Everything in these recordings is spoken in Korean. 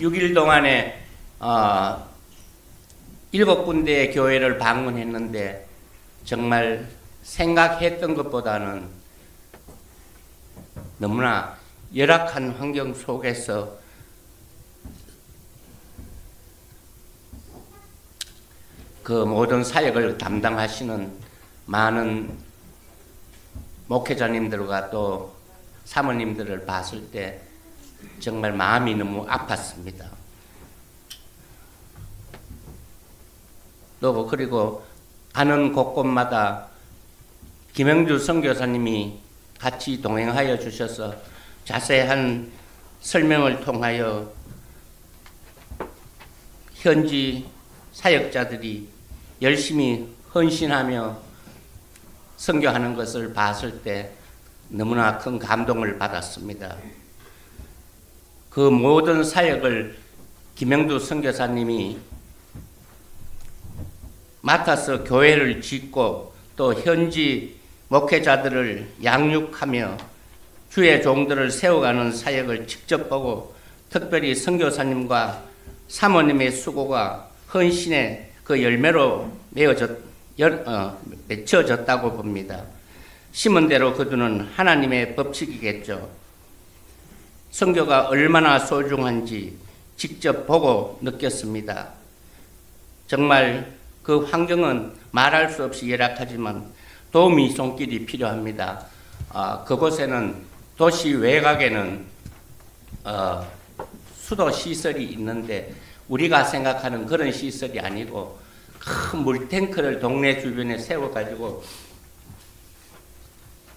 6일 동안에 어, 일곱 군데의 교회를 방문했는데 정말 생각했던 것보다는 너무나 열악한 환경 속에서 그 모든 사역을 담당하시는 많은 목회자님들과 또 사모님들을 봤을 때 정말 마음이 너무 아팠습니다. 또 그리고 가는 곳곳마다 김영주 선교사님이 같이 동행하여 주셔서 자세한 설명을 통하여 현지 사역자들이 열심히 헌신하며 선교하는 것을 봤을 때 너무나 큰 감동을 받았습니다. 그 모든 사역을 김영두 선교사님이 맡아서 교회를 짓고 또 현지 목회자들을 양육하며 주의 종들을 세워가는 사역을 직접 보고 특별히 선교사님과 사모님의 수고가 헌신의 그 열매로 맺어졌, 열, 어, 맺혀졌다고 봅니다. 심은 대로 거두는 하나님의 법칙이겠죠. 성교가 얼마나 소중한지 직접 보고 느꼈습니다. 정말 그 환경은 말할 수 없이 열악하지만 도움이 손길이 필요합니다. 아, 그곳에는 도시 외곽에는 어, 수도 시설이 있는데 우리가 생각하는 그런 시설이 아니고 큰 물탱크를 동네 주변에 세워가지고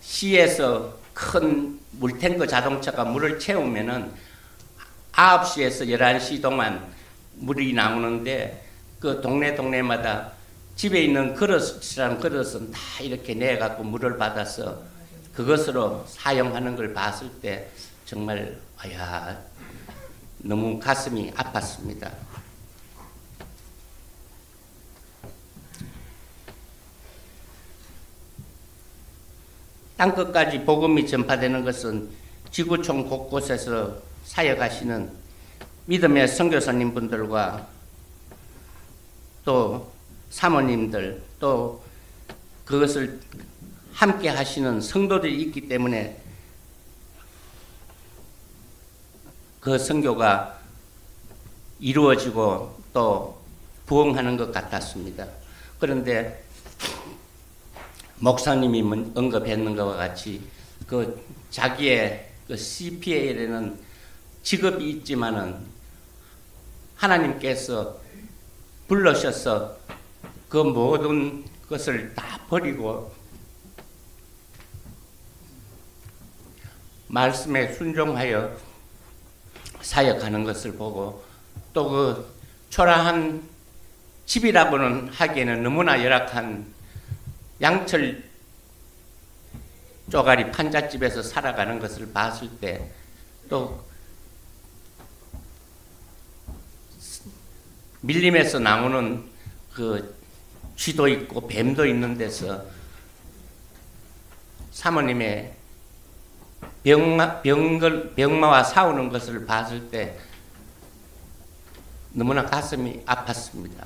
시에서 큰 물탱크 자동차가 물을 채우면은 9시에서 11시 동안 물이 나오는데 그 동네 동네마다 집에 있는 그릇이라는 그릇은 다 이렇게 내갖고 물을 받아서 그것으로 사용하는 걸 봤을 때 정말 아야 너무 가슴이 아팠습니다. 땅 끝까지 복음이 전파되는 것은 지구촌 곳곳에서 사역하시는 믿음의 선교사님 분들과 또 사모님들 또 그것을 함께 하시는 성도들이 있기 때문에 그 선교가 이루어지고 또 부흥하는 것 같았습니다. 그런데 목사님이 언급했는 것과 같이 그 자기의 그 CPA에는 직업이 있지만은 하나님께서 불러셔서 그 모든 것을 다 버리고 말씀에 순종하여 사역하는 것을 보고 또 그 초라한 집이라고는 하기에는 너무나 열악한 양철 쪼가리 판잣집에서 살아가는 것을 봤을 때 또 밀림에서 나오는 그 쥐도 있고 뱀도 있는 데서 사모님의 병마, 병걸, 병마와 싸우는 것을 봤을 때 너무나 가슴이 아팠습니다.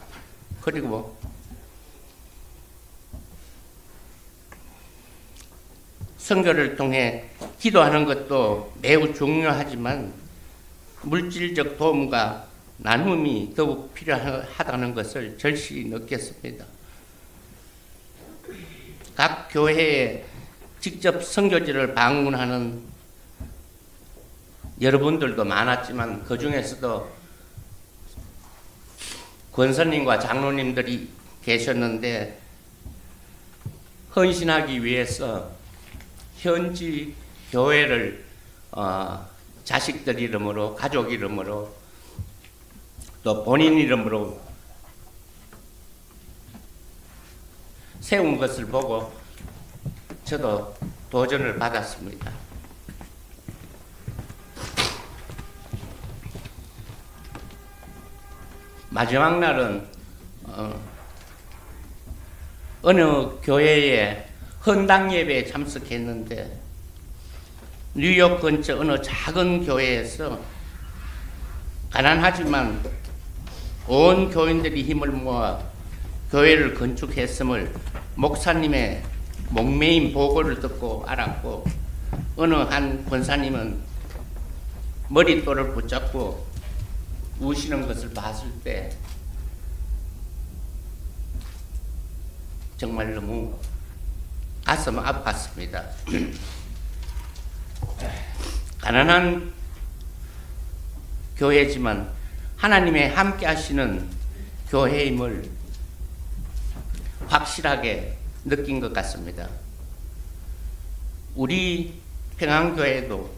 그리고 선교를 통해 기도하는 것도 매우 중요하지만 물질적 도움과 나눔이 더욱 필요하다는 것을 절실히 느꼈습니다. 각 교회에 직접 선교지를 방문하는 여러분들도 많았지만 그 중에서도 권사님과 장로님들이 계셨는데 헌신하기 위해서 현지 교회를 어, 자식들 이름으로 가족 이름으로 또 본인 이름으로 세운 것을 보고 저도 도전을 받았습니다. 마지막 날은 어, 어느 교회에 헌당 예배에 참석했는데 뉴욕 근처 어느 작은 교회에서 가난하지만 온 교인들이 힘을 모아 교회를 건축했음을 목사님의 목매인 보고를 듣고 알았고 어느 한 권사님은 머릿돌을 붙잡고 우시는 것을 봤을 때 정말 너무 가슴 아팠습니다. 가난한 교회지만 하나님의 함께 하시는 교회임을 확실하게 느낀 것 같습니다. 우리 평안교회도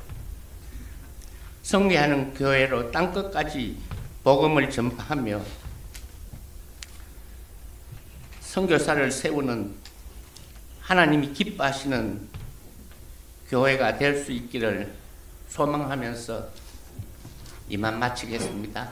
성리하는 교회로 땅끝까지 복음을 전파하며 선교사를 세우는 하나님이 기뻐하시는 교회가 될 수 있기를 소망하면서 이만 마치겠습니다.